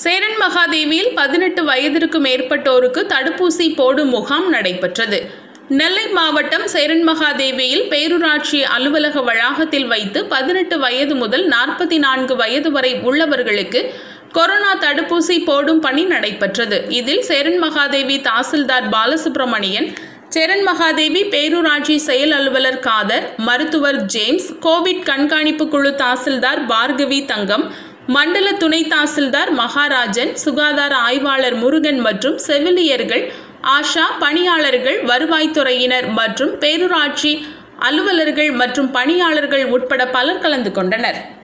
சேரன் மகாதேவியில் பதினெட்டு வயதிற்கு மேற்பட்டோருக்கு தடுப்பூசி போடும் முகாம் நடைபெற்றது. நெல்லை மாவட்டம் சேரன் மகாதேவியில் பேரூராட்சி அலுவலக வளாகத்தில் வைத்து பதினெட்டு வயது முதல் நாற்பத்தி நான்கு வயது வரை உள்ளவர்களுக்கு கொரோனா தடுப்பூசி போடும் பணி நடைபெற்றது. இதில் சேரன் மகாதேவி தாசில்தார் பாலசுப்ரமணியன் சேரன் மகாதேவி பேரூராட்சி செயல் அலுவலர் காதர் மருத்துவர் ஜேம்ஸ் கோவிட் கண்காணிப்பு குழு தாசில்தார் பார்கவி தங்கம் மண்டல துணை தாசில்தார் மகாராஜன் சுகாதார ஆய்வாளர் முருகன் மற்றும் செவிலியர்கள் ஆஷா பணியாளர்கள் வருவாய்த்துறையினர் மற்றும் பேரூராட்சி அலுவலர்கள் மற்றும் பணியாளர்கள் உட்பட பலர் கலந்து கொண்டனர்.